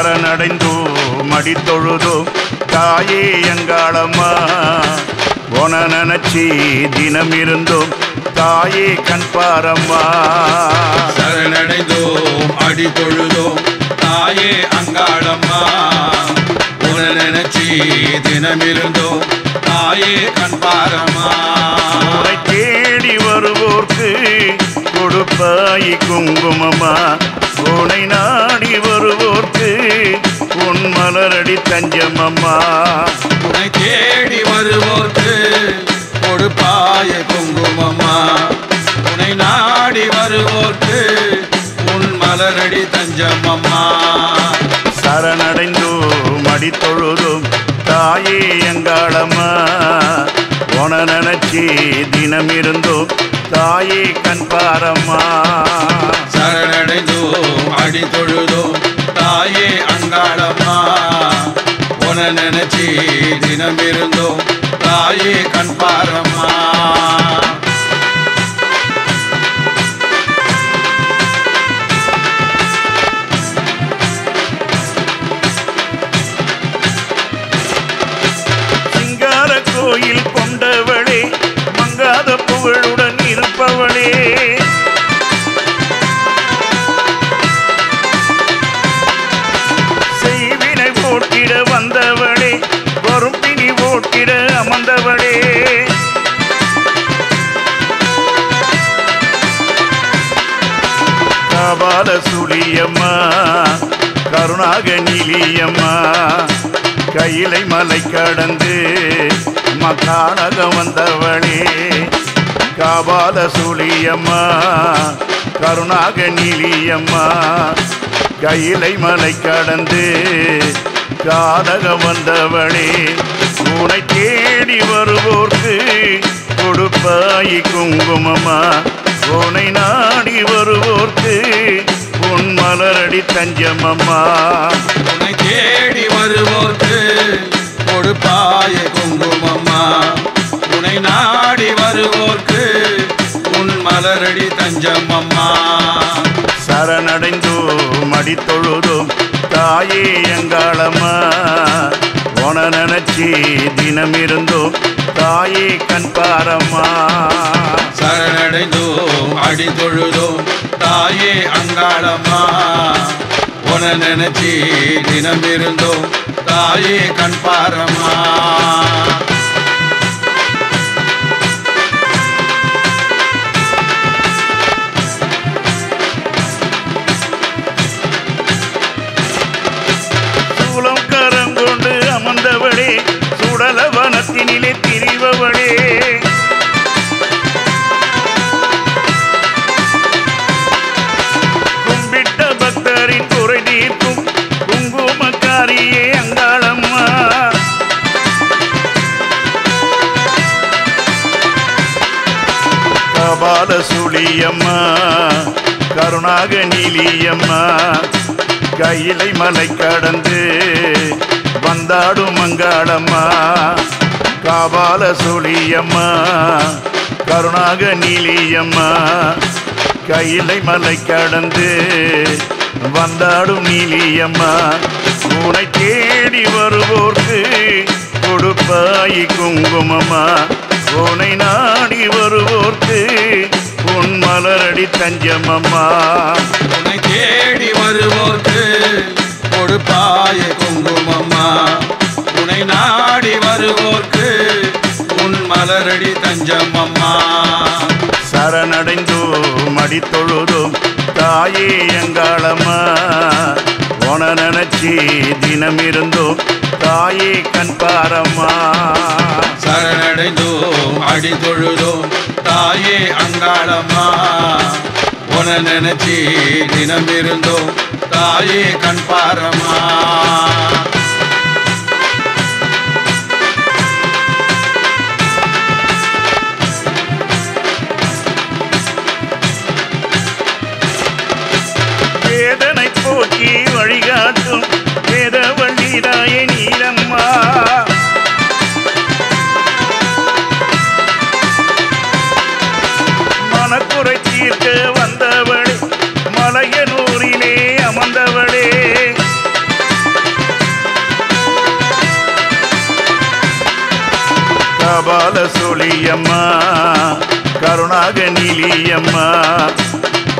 சரணடைந்தோ மடித்தொழுதோ தாயே எங்காளம்மா? உன நினைச்சி தினம் இருந்தோம் தாயே கண்பாரம்மா சரணடைந்தோம் அடி தொழுதோம் தாயே அங்காளம்மா. உன நினைச்சி தினமிருந்தோம். தாயே கண்பாரம்மா உன்னை தேடி வருவோர்க்கு கொடுப்பாய் குங்குமமா? உனை நாடி வருவோர்க்கு உன் மலரடி தஞ்சமம்மா. உன்னை தேடி வருவோர்க்கு கொடுப்பாய குங்குமம்மா. உன்னை நாடி வருவோர்க்கு உன் மலரடி தஞ்சமம்மா. சரணடைந்தோ மடித்தொழுதும் தாயே எங்காளம்மா. உன நினைச்சி தினம் இருந்தோம் தாயே கண்பாரம்மா சரணடைந்தோம் அடி தொழுதோம் தாயே அங்காளம்மா. உன நினைச்சி தினம் இருந்தோம் தாயே கண்பாரம்மா சிங்கார கால சுழியம்மா கருணாக நிலியம்மா கையிலை மலை கடந்து மக்கானக வந்தவளே காபால சுழியம்மா கருணாக நிலியம்மா கையிலை மலை கடந்து கானக வந்தவளே உனை தேடி வருவோர்க்கு கொடுப்பாய் குங்குமமா உனை நாடி வருவோர்க்கு உன் மலரடி தஞ்சமம்மா. உன்னை தேடி வருவோர்க்கு கொடுப்பாய குங்குமம்மா. உன்னை நாடி வருவோர்க்கு உன் மலரடி தஞ்சமம்மா. சரணடைந்தோ மடித்தொழுதும் தாயே எங்காளம்மா. போன நினைச்சி தினம் இருந்தோம் தாயே கண் பாரம்மா. சரணடைந்தோம் அடி தொழுதோம் தாயே அங்காளம்மா. போன நினைச்சி தினம் இருந்தோம் தாயே கண் பாரம்மா. கபால சுழியம்மா கருணாக நீலியம்மா கையிலை மலை கடந்து வந்தாடும் மங்காளம்மா காபால சுழியம்மா கருணாக நீலியம்மா கையிலை மலை கடந்து வந்தாடும் நீலியம்மா உனை தேடி வருவோர்க்கு கொடுப்பாய் குங்குமமா உனை நாடி வருவோர்க்கு உன் மலரடி தஞ்சமம்மா. உன்னை தேடி வருவோர்க்கு கொடுப்பாய குங்குமம்மா. உன்னை நாடி வருவோர்க்கு உன் மலரடி தஞ்சமம்மா. சரணடைந்தோ மடித்தொழுதும் தாயே எங்காளம்மா. உன நினைச்சி தினம் இருந்தோம் தாயே கண் பாரம்மா. சரணடைந்தோம் அடி தொழுதோம் தாயே அங்காளம்மா. உன நினைச்சி தினம் இருந்தோம் தாயே கண் பாரம்மா.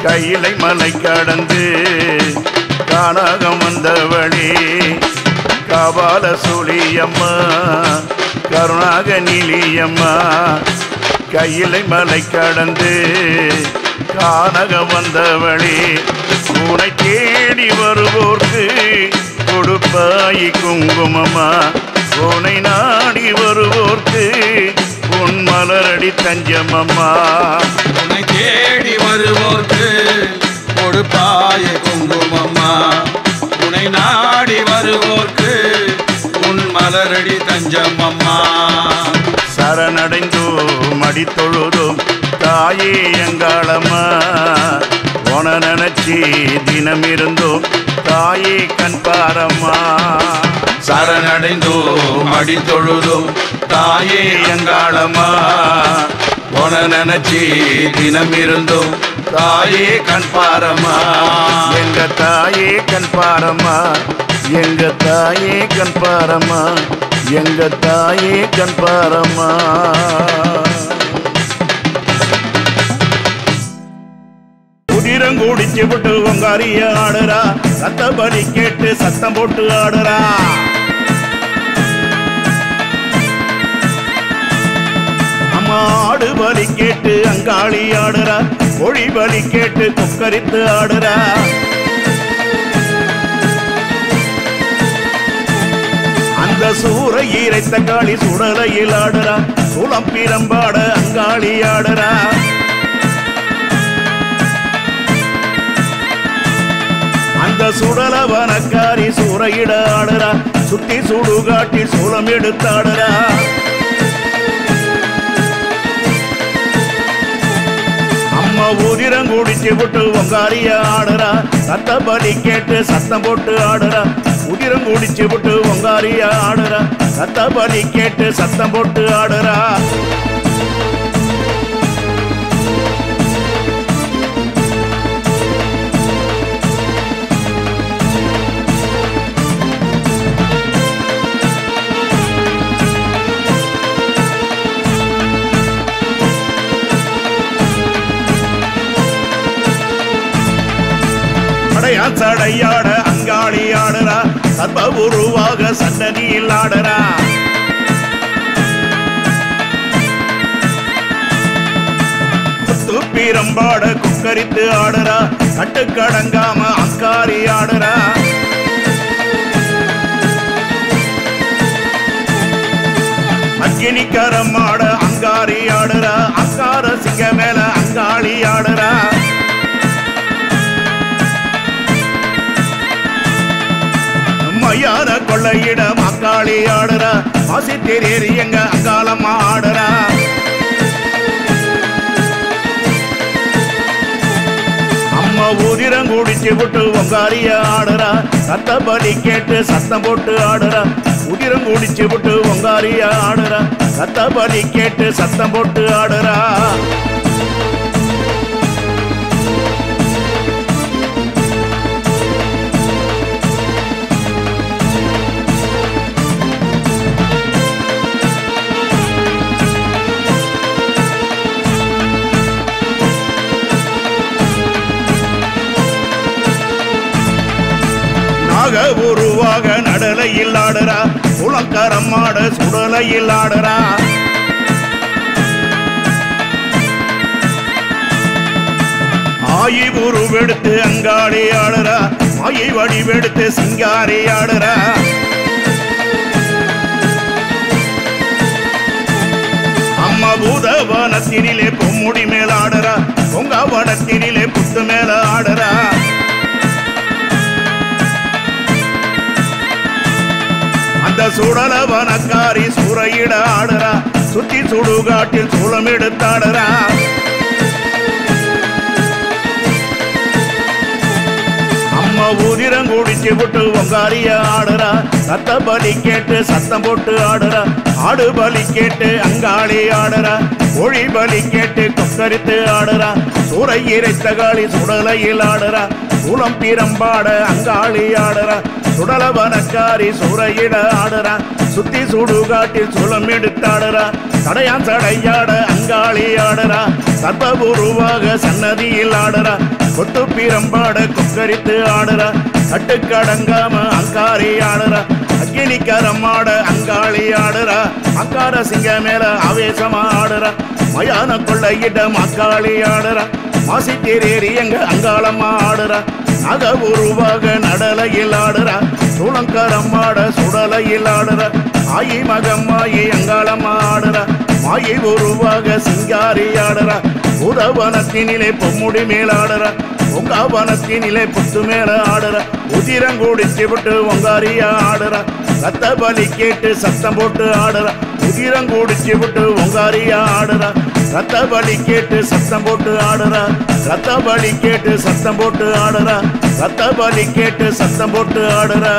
கையிலை மலை கடந்து காணாகம் வந்தவளே காபால சூழியம்மா கருணாக நீலியம்மா கையிலை மலை கடந்து காணக வந்தவளே உனை தேடி வருவோர்க்கு கொடுப்பாய் குங்குமம்மா. உனை நாடி வருவோர்க்கு மலரடி தஞ்சமம்மா. உன்னை தேடி வருவோர்க்கு கொடுப்பாய குங்குமம்மா. உன்னை நாடி வருவோர்க்கு உன் மலரடி தஞ்சமம்மா. சரணடைந்தோம் அடித்தொழுதோம் தாயே எங்காளம்மா. நினைச்சி தினம் இருந்தோம் தாயே கண் பாரம்மா. சரணடைந்தோம் அடி தொழுதோம் தாயே எங்காளம்மா. உன நினைச்சி தினம் இருந்தோம் தாயே கண் பாரம்மா. எங்க தாயே கண் பாரம்மா. எங்க தாயே கண் பாரம்மா. எங்க தாயே கண் பாரம்மா. உதிரம் குடிச்சு விட்டு உங்காரிய ஆடுறா. சத்தபடி கேட்டு சத்தம் போட்டு ஆடுறா. ஆடு பலி கேட்டு அங்காளி ஆடுறா. மொழி பலி கேட்டு குக்கரித்து ஆடுறா. அந்த சூற ஈரைத்த காளி சுடலையில் ஆடுறா. சுளம் பிரம்பாட அங்காளி ஆடுறா. அந்த சுடலவனக்காரி சூறையிட ஆடுறா. சுத்தி சுடுகாட்டி சூளம் எடுத்தாடுறா. அம்மா ஊதிரம் குடிச்சு விட்டு உங்காரிய ஆடுறா. சத்த பலி கேட்டு சத்தம் போட்டு ஆடுறா. உதிரம் குடிச்சு விட்டு உங்காரிய ஆடுறா. சத்த பலி கேட்டு சத்தம் போட்டு ஆடுறா. படையா சடையாட அங்காளி ஆடுறா. சர்வ உருவாக சன்னதியில் ஆடுறா துப்பீரம்பாட குக்கரித்து ஆடுறா. கட்டுக்கடங்காம அங்காரி ஆடுறா. அக்கினிக்கரம் ஆட அங்காரி ஆடுறா. கொள்ளையிட மக்காளி ஆடுறா. மாசி தெரியறி எங்க அங்காளம்மா ஆடுறா. அம்மா ஊதிரம் குடிச்சு விட்டு உங்காரிய ஆடுறா. சத்த பலி கேட்டு சத்தம் போட்டு ஆடுறா. உதிரம் குடிச்சு விட்டு உங்காரிய ஆடுறா. சத்த பலி கேட்டு சத்தம் போட்டு ஆடுறா. உருவாக நடலையில் ஆடுறா குளங்கரம் ஆட சுடலையில் ஆடுறா ஆயி உருவெடுத்து அங்காடி ஆடுறா. மாயை வடிவெடுத்து சிங்காரி ஆடுறா. அம்மா பூதவனத்தினிலே பொம்முடி மேல ஆடுறா. பொங்காவனத்தினிலே புத்து மேல ஆடுறா. அந்த சுடலவனக்காரி சுரையிட ஆடுறா. சுத்தி சுடுகாட்டில் சூளம் எடுத்தாடுறா. அம்மா ஊதிரம் குடிச்சு விட்டு உங்காரிய ஆடுறா. சத்த பலி கேட்டு சத்தம் போட்டு ஆடுறா. ஆடு பலி கேட்டு அங்காளி ஆடுறா. மொழி பலி கேட்டு கொக்கரித்து ஆடுறா. சூறை இறைத்த காளி சுடலையில் ஆடுறா. குளம் பிரம்பாட அங்காளி ஆடுறா. சுடலவனக்காரி சூறையிட ஆடுறா. சுத்தி சுடுகாட்டில் சுலம் எடுத்தாடுறா தடையான் சடையாட அங்காளி ஆடுறா. சர்வபூர்வாக சன்னதியில் ஆடுறா. கொத்து பீரம்பாட கொக்கரித்து ஆடுறா. கட்டுக்கடங்காம அங்காரி ஆடுறா. அக்கினிக்கரமாட அங்காளி ஆடுறா. அங்கார சிங்க மேல ஆவேசமா ஆடுறா. மயான கொள்ளையிட மக்காளி ஆடுறா. மாசி தேரேறி எங்க அங்காளம்மா ஆடுறா. அத உருவாக நடலையில் ஆடுறா. சூளங்கரம்மாட சுடலையில் ஆடுறா. ஆயி மகம் மகம்மாயி அங்காளம்மா ஆடுறா. மாயை உருவாக சிங்காரி ஆடுறா. உதவனத்தினிலே பொம்முடி மேலாடுறா உங்காவனத்தினிலே புத்து மேல ஆடுறா. உதிரங்கூடி விட்டு ஒங்காரியா ஆடுறா. ரத்த பலி கேட்டு சத்தம் போட்டு ஆடுறா. உதிரங்கூடி விட்டு ஒங்காரியா ஆடுறா. ரத்த பலி கேட்டு சத்தம் போட்டு ஆடுறா. ரத்த பலி கேட்டு சத்தம் போட்டு ஆடுறா. ரத்த பலி கேட்டு சத்தம் போட்டு ஆடுறா.